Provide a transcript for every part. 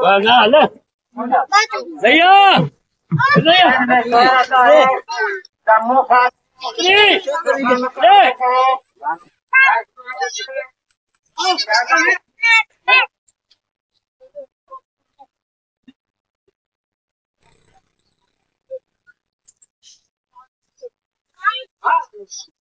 Voilà, Zaya Zaya Thank.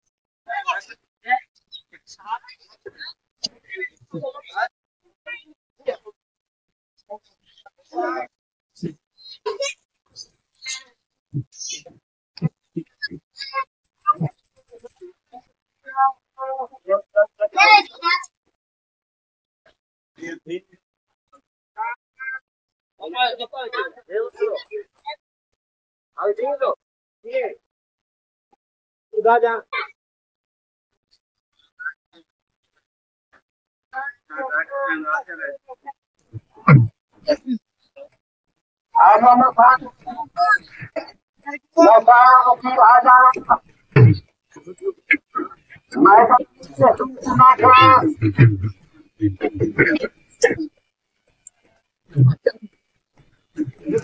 उधर जा आमा मफा मफा की आजा मैं सब सुना था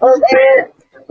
Okay.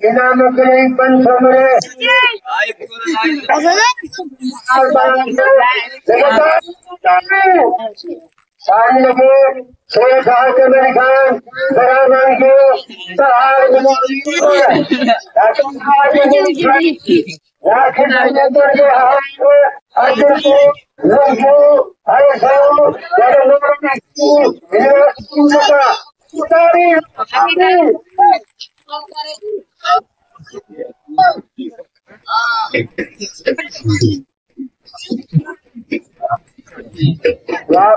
ইনাম शेख आजमल खान बरामन के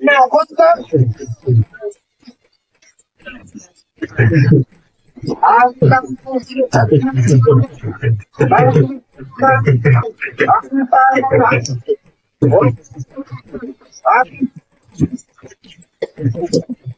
Não, quanto dá? Ah, tá com Ah,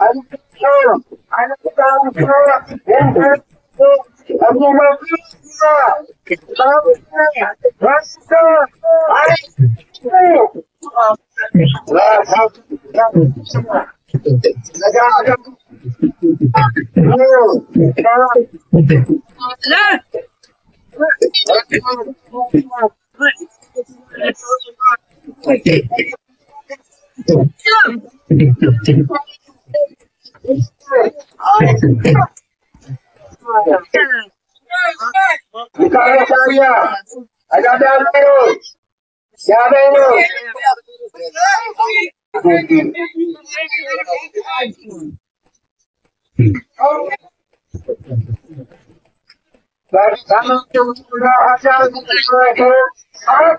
അനുഗ്രഹിക്കണം അനുഗ്രഹിക്കണം Thank you. Bukakan saya. Ada yang tahu? Siapa itu? Bersama juga ada itu. Apa?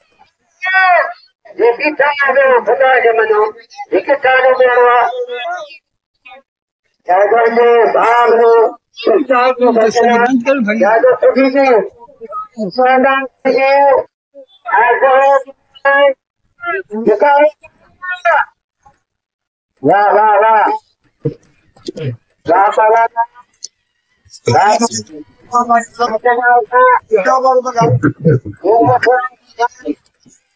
Guitar ಬಂದಾಗ ಮನು ಗಿಟಾರು ಬೇಡುವ ಯಾವ್ದು ಬಾಬು ಯಾವ್ದು ಸುಗಿಸಿ ವಾ ವಾ ವಾ ವಾ ವಾ वा